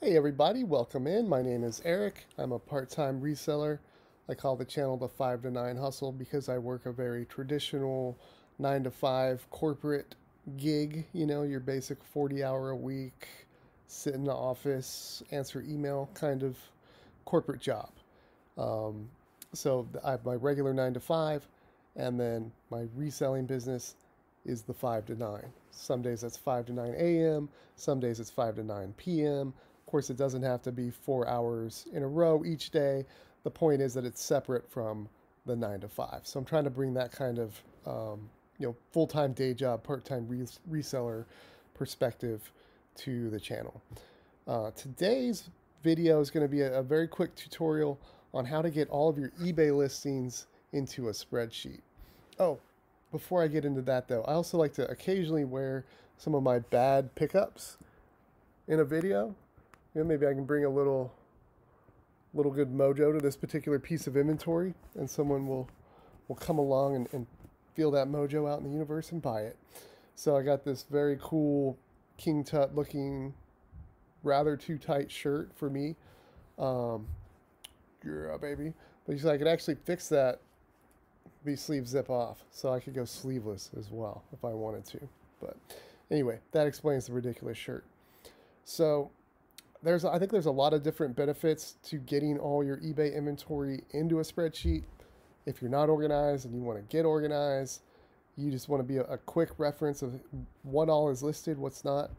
Hey everybody, welcome in. My name is Eric. I'm a part-time reseller. I call the channel the 5 to 9 hustle because I work a very traditional 9 to 5 corporate gig, you know, your basic 40 hour a week, sit in the office, answer email kind of corporate job. Um, so I have my regular 9 to 5 and then my reselling business is the 5 to 9. Some days that's 5 to 9 a.m., some days it's 5 to 9 p.m. Course, it doesn't have to be four hours in a row each day. The point is that it's separate from the 9 to 5. So I'm trying to bring that kind of um, you know full-time day job, part-time res- reseller perspective to the channel. Uh, today's video is going to be a, a very quick tutorial on how to get all of your eBay listings into a spreadsheet. Oh, before I get into that though, I also like to occasionally wear some of my bad pickups in a video. You know, maybe I can bring a little little good mojo to this particular piece of inventory and someone will will come along and, and feel that mojo out in the universe and buy it. So I got this very cool King Tut looking rather too tight shirt for me. Um, yeah, baby. But so I could actually fix that these sleeves zip off, so I could go sleeveless as well if I wanted to. But anyway, that explains the ridiculous shirt. So there's I think there's a lot of different benefits to getting all your eBay inventory into a spreadsheet. If you're not organized and you want to get organized, you just want to be a, a quick reference of what all is listed, what's not.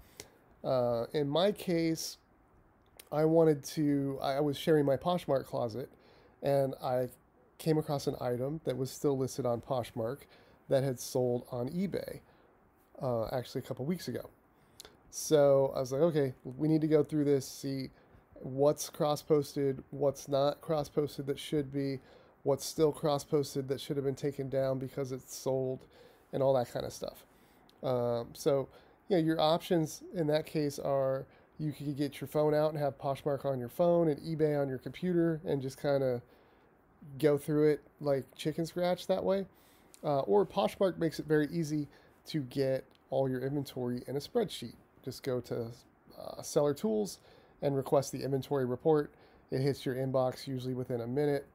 Uh, in my case, I wanted to, I was sharing my Poshmark closet and I came across an item that was still listed on Poshmark that had sold on eBay uh, actually a couple weeks ago. So I was like, okay, we need to go through this, see what's cross posted, what's not cross posted that should be, what's still cross posted that should have been taken down because it's sold, and all that kind of stuff. Um, so, you know, your options in that case are you could get your phone out and have Poshmark on your phone and eBay on your computer and just kind of go through it like chicken scratch that way. Uh, or Poshmark makes it very easy to get all your inventory in a spreadsheet. Just go to uh, Seller Tools and request the inventory report. It hits your inbox usually within a minute,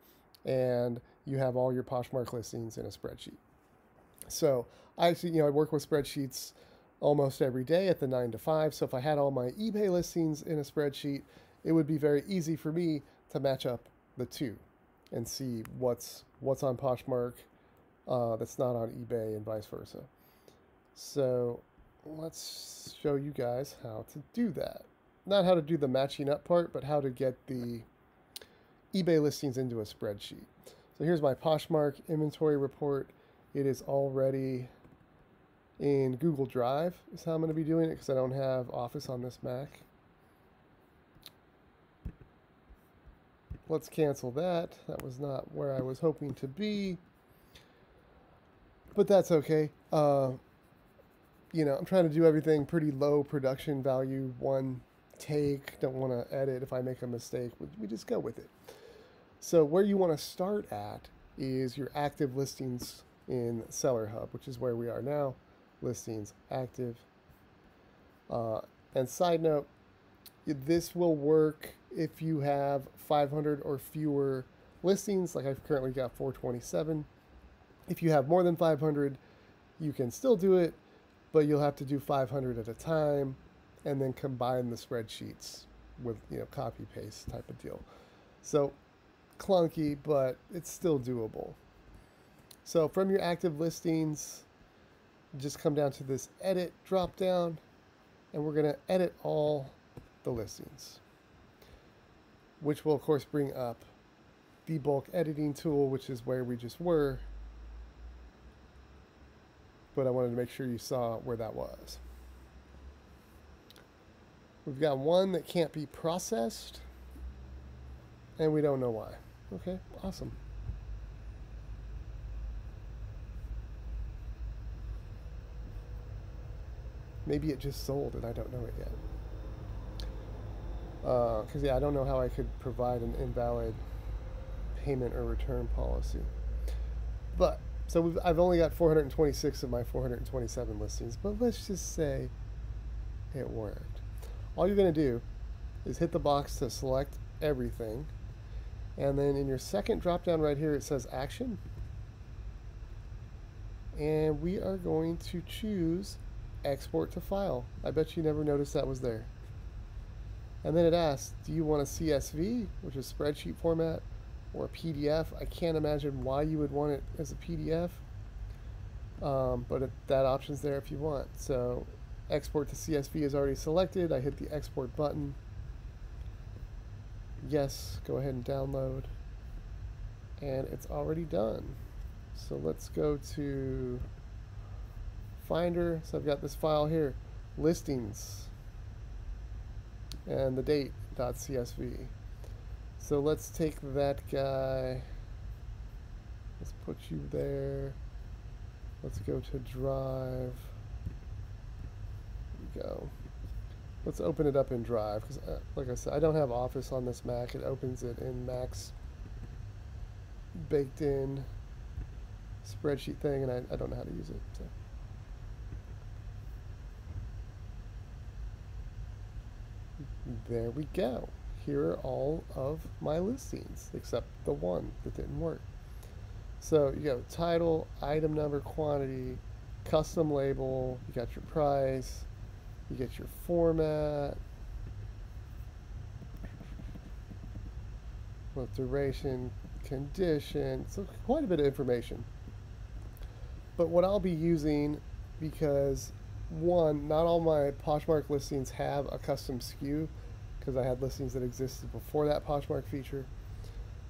and you have all your Poshmark listings in a spreadsheet. So I actually, you know, I work with spreadsheets almost every day at the nine to five. So if I had all my eBay listings in a spreadsheet, it would be very easy for me to match up the two and see what's what's on Poshmark uh, that's not on eBay and vice versa. So let's show you guys how to do that. Not how to do the matching up part, but how to get the eBay listings into a spreadsheet. So here's my Poshmark inventory report. It is already in Google Drive is how I'm going to be doing it because I don't have Office on this Mac. Let's cancel that. That was not where I was hoping to be. But that's okay. Uh, you know, I'm trying to do everything pretty low production value, one take. Don't want to edit if I make a mistake. We just go with it. So where you want to start at is your active listings in Seller Hub, which is where we are now. Listings active. Uh, and side note, this will work if you have 500 or fewer listings, like I've currently got 427. If you have more than 500, you can still do it, but you'll have to do 500 at a time and then combine the spreadsheets with, you know, copy paste type of deal. So clunky, but it's still doable. So from your active listings, just come down to this edit drop down and we're going to edit all the listings which will of course bring up the bulk editing tool, which is where we just were. But I wanted to make sure you saw where that was. We've got one that can't be processed, and we don't know why. Okay, awesome. Maybe it just sold and I don't know it yet because uh, yeah, I don't know how I could provide an invalid payment or return policy. But so I've only got 426 of my 427 listings, but let's just say it worked. All you're going to do is hit the box to select everything. And then in your second drop down right here, it says action. And we are going to choose export to file. I bet you never noticed that was there. And then it asks, do you want a CSV, which is spreadsheet format, or a PDF? I can't imagine why you would want it as a PDF. Um, but it, that option's there if you want. So export to CSV is already selected. I hit the export button. Yes, go ahead and download. And it's already done. So let's go to Finder. So I've got this file here, listings, and the date .csv. So let's take that guy. Let's put you there. Let's go to Drive. go. Let's open it up in Drive because, uh, like I said, I don't have Office on this Mac. It opens it in Mac's baked in spreadsheet thing, and I, I don't know how to use it. So. There we go. Here are all of my listings, except the one that didn't work. So you go title, item number, quantity, custom label, you got your price, you get your format, with duration, condition, so quite a bit of information. But what I'll be using, because one, not all my Poshmark listings have a custom SKU, because I had listings that existed before that Poshmark feature.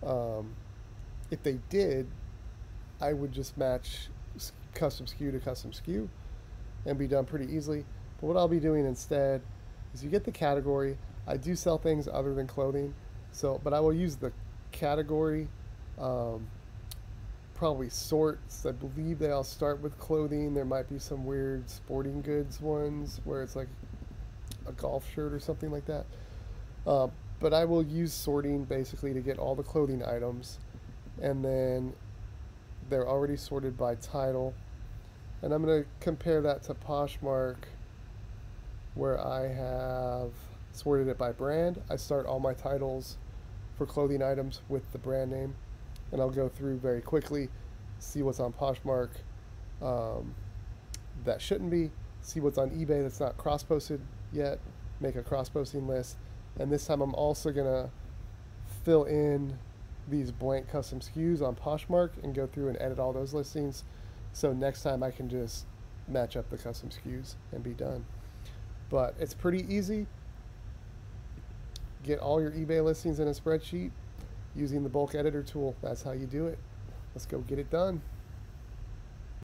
Um, if they did, I would just match custom SKU to custom SKU and be done pretty easily. But what I'll be doing instead is you get the category. I do sell things other than clothing, so but I will use the category um, probably sorts. I believe they all start with clothing. There might be some weird sporting goods ones where it's like a golf shirt or something like that. Uh, but I will use sorting basically to get all the clothing items. And then they're already sorted by title. And I'm going to compare that to Poshmark where I have sorted it by brand. I start all my titles for clothing items with the brand name and I'll go through very quickly, see what's on Poshmark um, that shouldn't be, see what's on eBay that's not cross-posted yet, make a cross-posting list, and this time I'm also gonna fill in these blank custom SKUs on Poshmark and go through and edit all those listings. So next time I can just match up the custom SKUs and be done. But it's pretty easy. Get all your eBay listings in a spreadsheet using the bulk editor tool. That's how you do it. Let's go get it done.